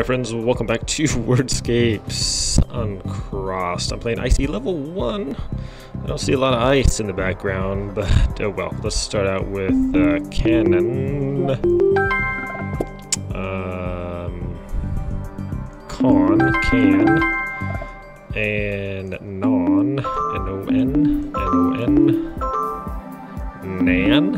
My friends, welcome back to Wordscapes Uncrossed. I'm playing Icy level 1. I don't see a lot of ice in the background, but oh well. Let's start out with uh, Cannon. Um, con, can, and Non, N-O-N, N-O-N, Nan.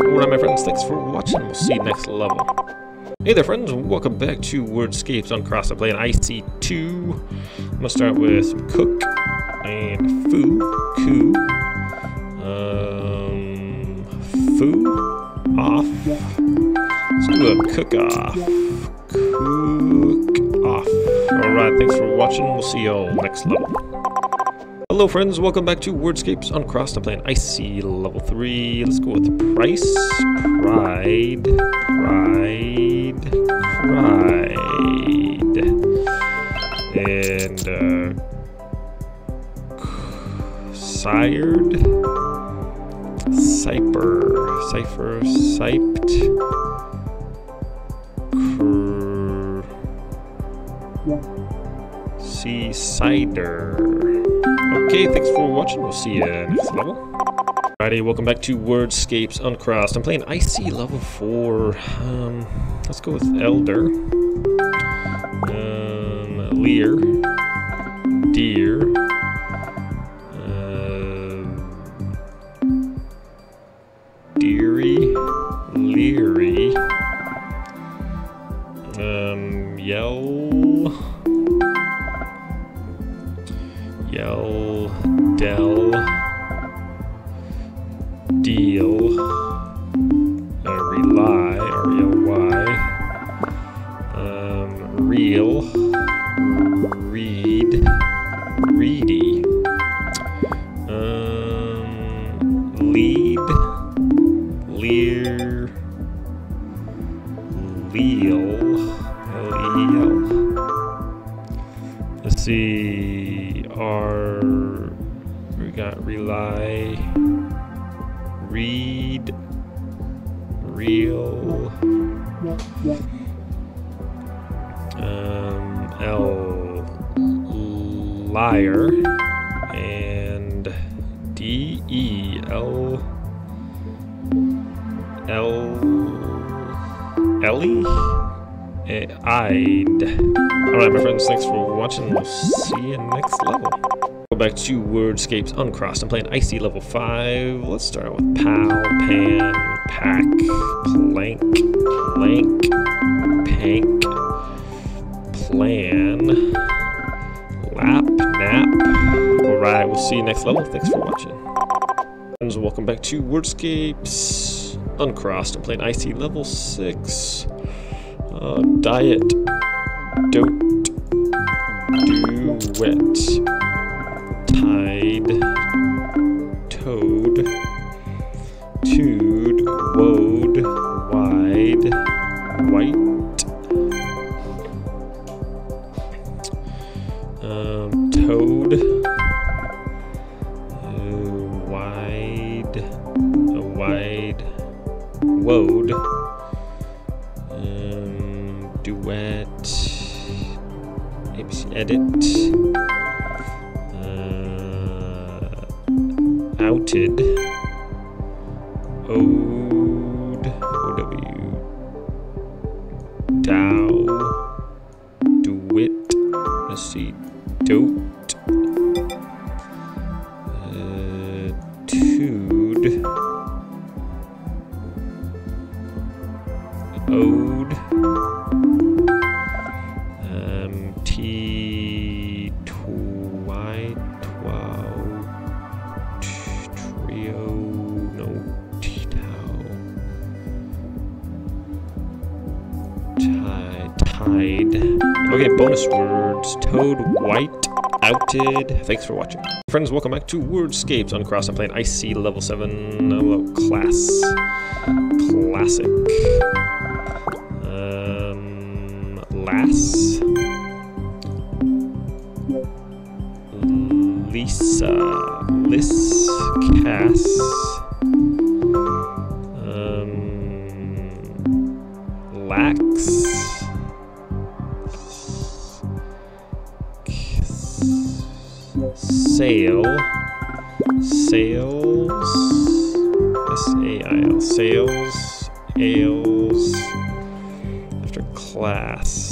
Alright my friends, thanks for watching. We'll see you next level. Hey there friends, welcome back to Wordscapes Uncrossed. I'm playing IC2. I'm gonna start with cook and foo, coo. Um, foo, off. Let's do a cook off. Cook off. Alright, thanks for watching. We'll see y'all next level. Hello friends, welcome back to Wordscapes Uncrossed. I'm playing Icy level 3. Let's go with Price, Pride, Pride, Pride. And, uh, Sired, Cyper, Cypher, Siped, Cr... Sea Cider. Okay, thanks for watching. We'll see you next level. Alrighty, welcome back to Wordscapes Uncrossed. I'm playing Icy level 4. Um, let's go with Elder. Um, Lear. Deer. R, we got rely, read, real, um, L, liar, and D, E, L, L, Ellie? Alright, my friends, thanks for watching. We'll see you next level. Go back to Wordscapes Uncrossed. I'm playing Icy level 5. Let's start out with Pal, Pan, Pack, Plank, Plank, Pank, Plan, Lap, Nap. Alright, we'll see you next level. Thanks for watching. Friends, welcome back to Wordscapes Uncrossed. I'm playing Icy level 6. Uh, diet, dote, duet, tide, toad, tude, woad, wide, white, um, toad, uh, wide, a wide, woad, edit, uh, outed, ode, OW, dow, DeWitt, let's see, dote, toad, white, outed. Thanks for watching. Friends, welcome back to Wordscapes Uncrossed. I'm playing Icy level 7, uh, class, classic. Um, lass. Lisa. Liss. Cass. Sale. Sales. S-A-I-L. Sales. Ales. After class.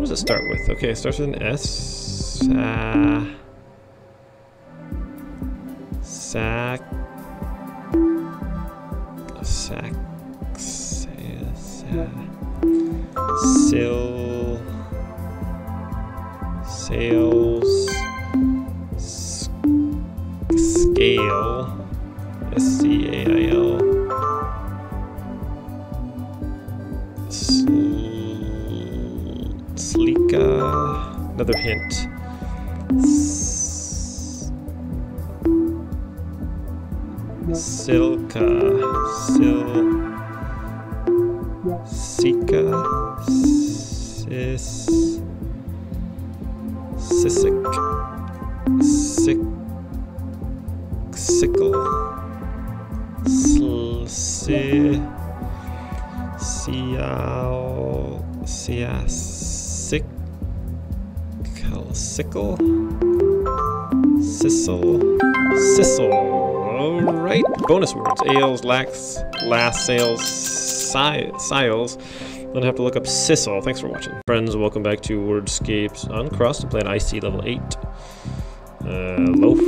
What does it start with? Okay, it starts with an S. Sa, sac, sac, sa, sa, sil, sales, s- scale, S C A I L. Another hint. S- Silka. Sil. Sika. Sis. Sissic. Sick. Sickle. Sl. Si. Sial. Siasic. Sickle. Sissel. Sissel. Alright. Bonus words. Ales, lax, last sales, si siles. I have to look up Sissel. Thanks for watching. Friends, welcome back to Wordscapes Uncrossed. I'm playing Icy level 8. Uh, loaf.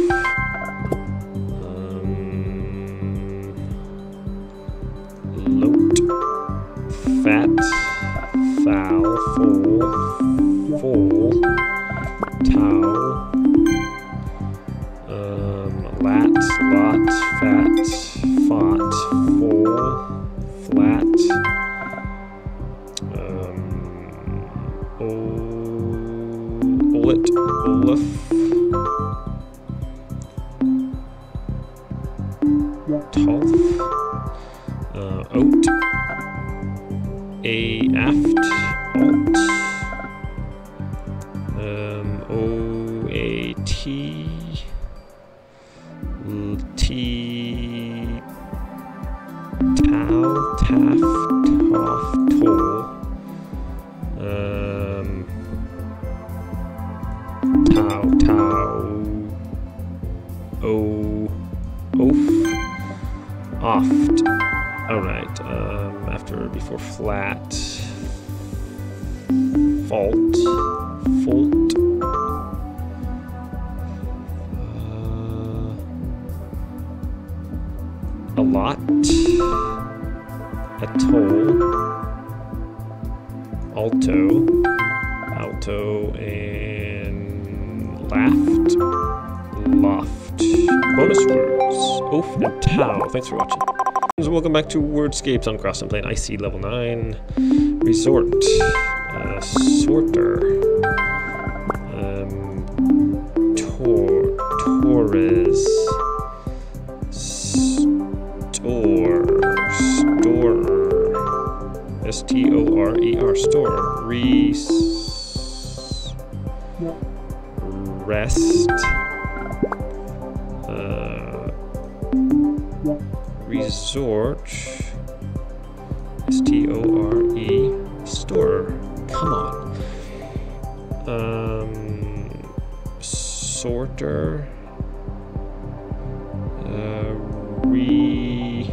Um. Fat. Foul. Full. Full. Tow. Um, lat. Lot. Fat. Fought. Oft. Alright, um, after, before flat. Fault. Fault. Thanks for watching. Welcome back to Wordscapes Uncrossed and Plane Icy level 9. Resort. Uh, sorter. Um, Tor. Torres. Store. Storer. S T O R E R. Store. Res. Rest. Resort. S T O R E. Store. Come on. Um, sorter. Uh, re.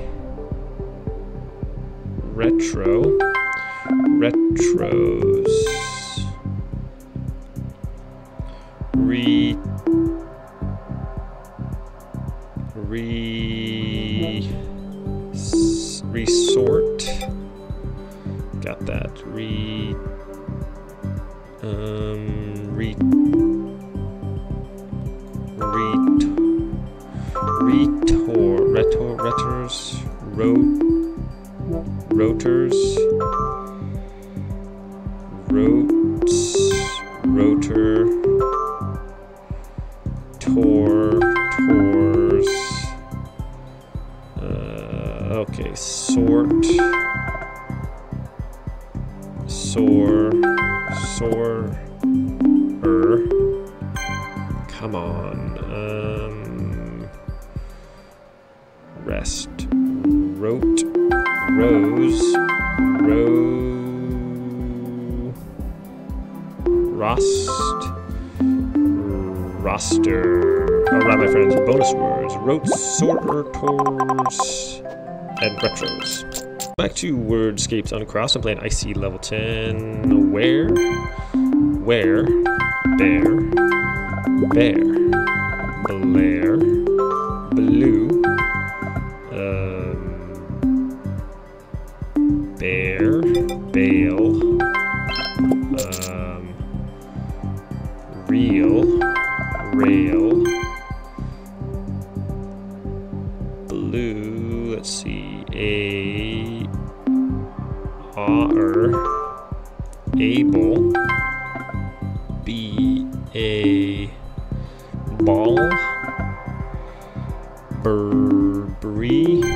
Retro. Retros. Re. Re. Resort. Got that. Re. Um. Re. Re. Retor. Retor. Retors. Ro. Rotors. Rotes. Rest. Wrote. Rose. Row. Rost. Roster. Alright, my friends, bonus words. Wrote, sorter, tours, and retros. Back to Wordscapes Uncrossed. I'm playing Icy level 10. Where? Where? Bear. Bear. Blair. A. Otter. Able. B. A. Ball. Burberry.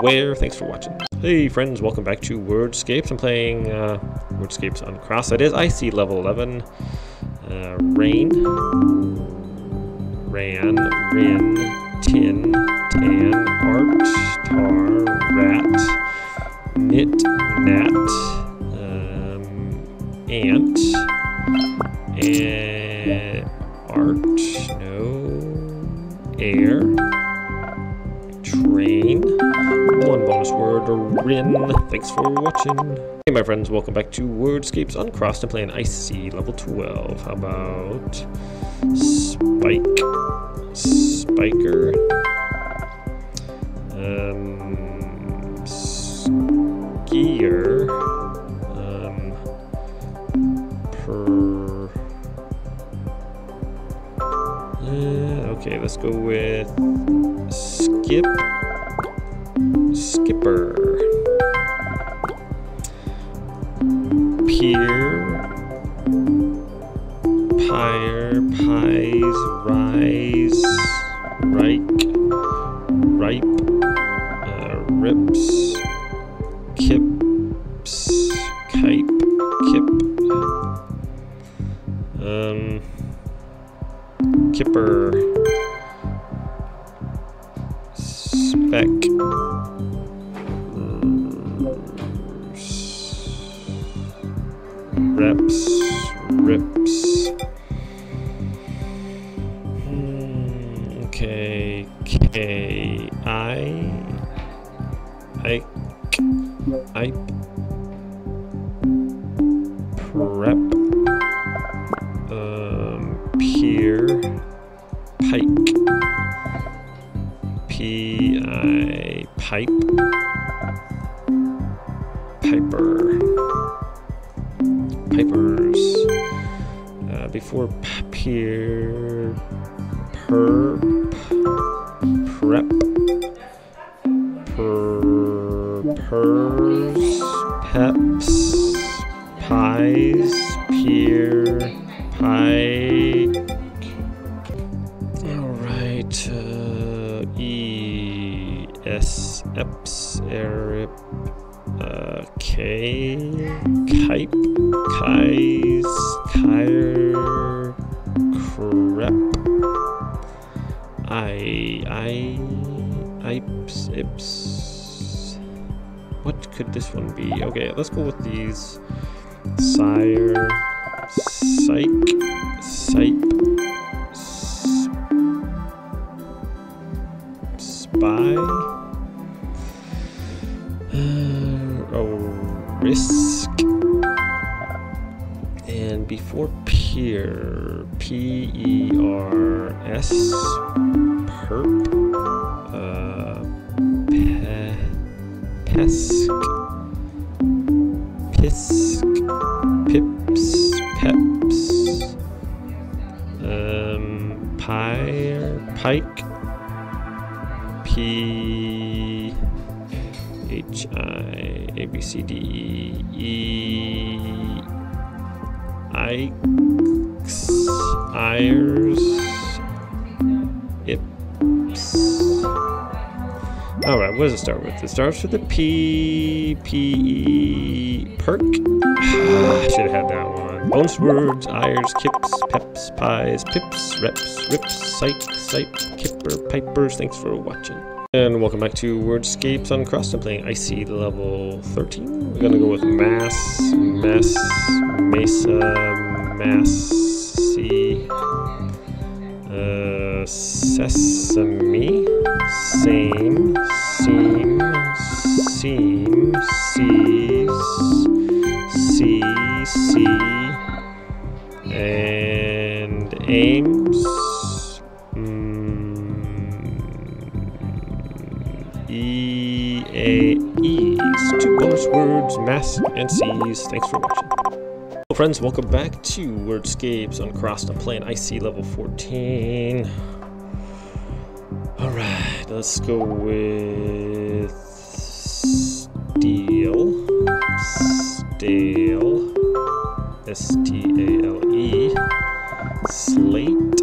Where. Thanks for watching. Hey friends, welcome back to Wordscapes. I'm playing uh, Wordscapes Uncrossed. That is Icy level 11. Uh, rain. Ran, rin, tin, tan, friends, welcome back to Wordscapes Uncrossed. I'm playing Icy level 12. How about Spike, Spiker, um, Skier, um, per, uh, okay, let's go with Skip, Skipper, Pier, Pyre, Pies, Rise, Rike, Ripe, uh, Rips, Kips, Kipe, Kip, um, Kipper, Ipe Prep um Pier Pike. P I Pipe. Piper. Pipers. Uh, before p- peer perp prep. Per pers K, Kipe, Kais, Kyre, Crep, I, I, Ipes, Ips. What could this one be? Okay, let's go with these. Sire, Psych, Sipe, S- Before peer, P E R S, perp, uh, pe, pesk, pisk, pips, peps, um, pyre, pike, P H I A B C D E Ikes, Ires, Ips. Alright, what does it start with? It starts with the P, P, E, perk. I should have had that one. Bonus words, Ires, Kips, Peps, Pies, Pips, Reps, Rips, Psych, Sipe, Kipper, Pipers. Thanks for watching. And welcome back to Wordscapes on. I'm playing Icy level 13. We're gonna go with Mass, Mess, Mesa, Massy, uh, Sesame, Same, Seam, Seam, Seas, mass and seas. Thanks for watching. Hello friends, welcome back to Wordscapes Uncrossed. I'm playing Icy level 14. Alright, let's go with Steel. Stale. S-T-A-L-E. Slate.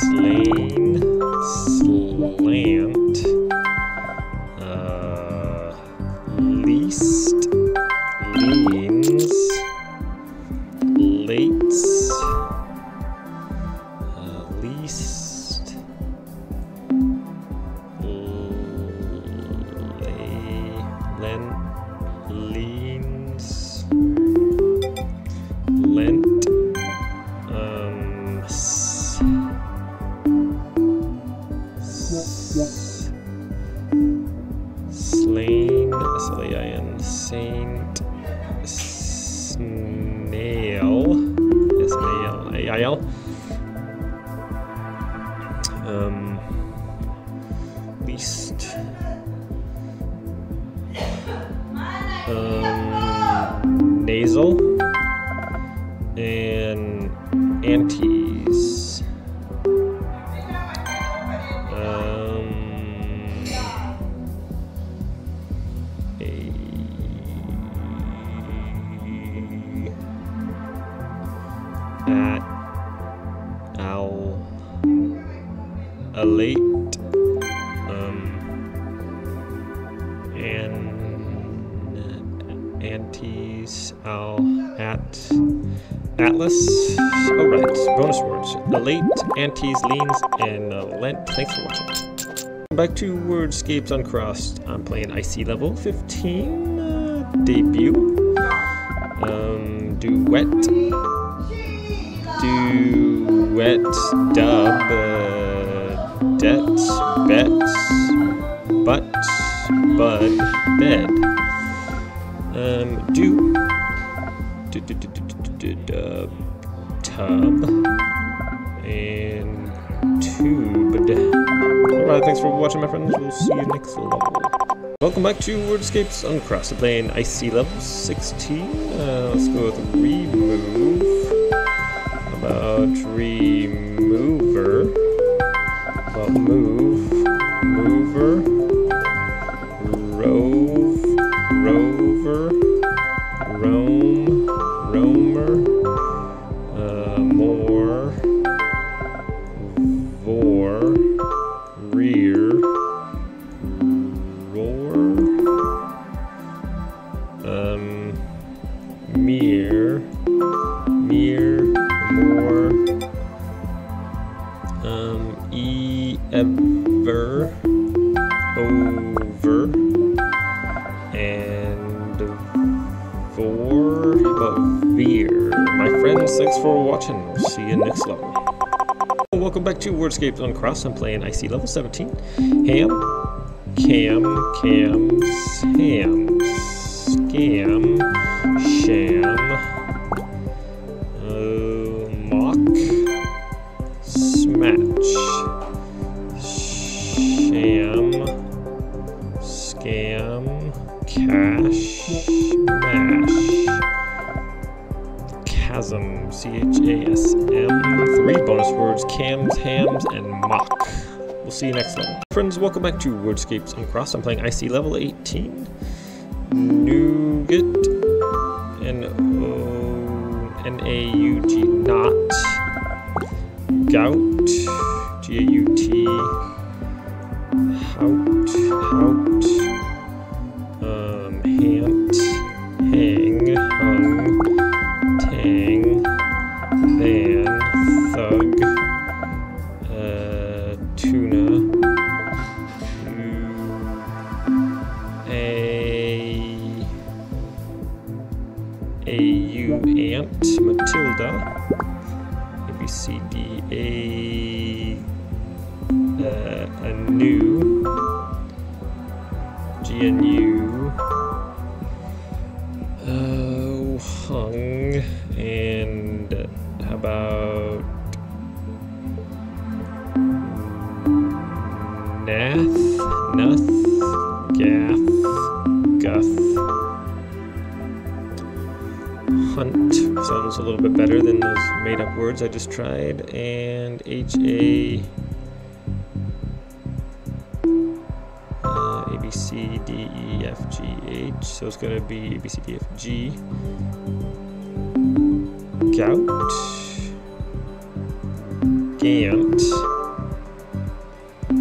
Slain. Slant. Um. Least. Um. Nasal. And antes. Antes, leans, and uh, lent. Thanks for watching. Back to Wordscapes Uncrossed. I'm playing Icy level 15 uh, debut. Um, duet. Duet. Dub. Uh, det. Bet. Butt. Bud. Bed. Um, do. Du- du- du- tub and tubed. Alright, thanks for watching, my friends. We'll see you next level. Welcome back to Wordscapes Uncrossed. I'm playing Icy level 16. Uh, let's go with remove. About remover. About move. To Wordscapes Uncrossed. I'm playing Icy level 17. Ham, cam, cam, sam, scam, sham, uh, mock, smatch, sham, scam, cash, mash, chasm, C-H-A-S-M, three bonus words, cams, hams, and mock. We'll see you next level. Friends, welcome back to Wordscapes Uncrossed. I'm playing Icy level 18. Nougat. N-O-N-A-U-G, not. Gout. G-A-U-T. Hout. Hout. Gath, Guth. Hunt sounds a little bit better than those made up words I just tried. And H A. Uh, A B C D E F G H. So it's gonna be A B C D F G. Gout. Gant.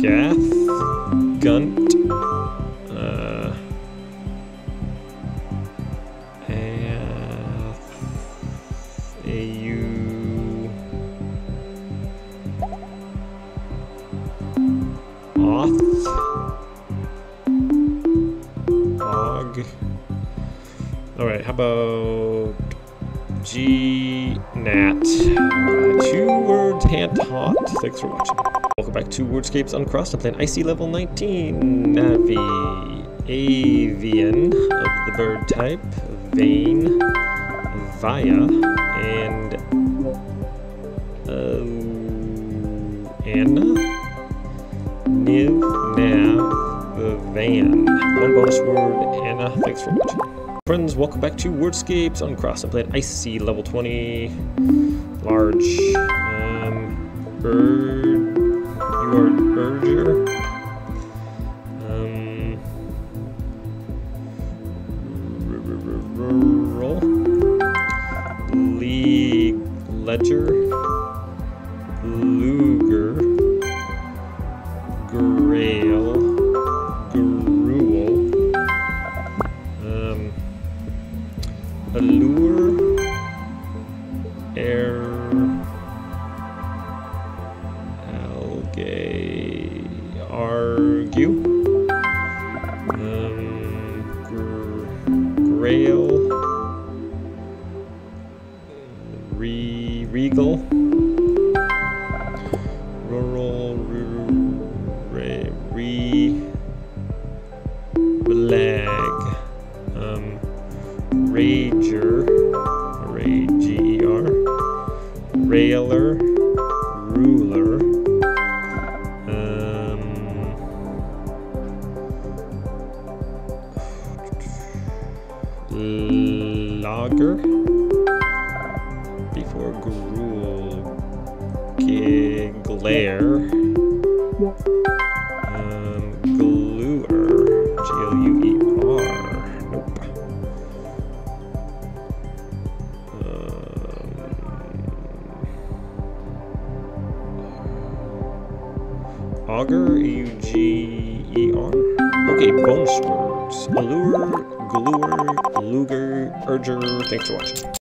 Gath, Gunt, Og. Alright, how about G Nat? Uh, two words, hand hot. Thanks for watching. Welcome back to Wordscapes Uncrossed. I'm playing Icy level 19. Navi. Avian of the bird type. Vane. Via. And. Uh, Anna. Niv. Van. One bonus word. Anna. Thanks for watching. Friends, welcome back to Wordscapes Uncrossed. I'm playing level 20. Large. Um, bird. You are Urger. Um, Ledger. Railer. Ruler. Um, lager. Before gruel. Glare. Auger. A-U-G-E-R. Okay, bonus words. Allure, gluer, luger, urger. Thanks for watching.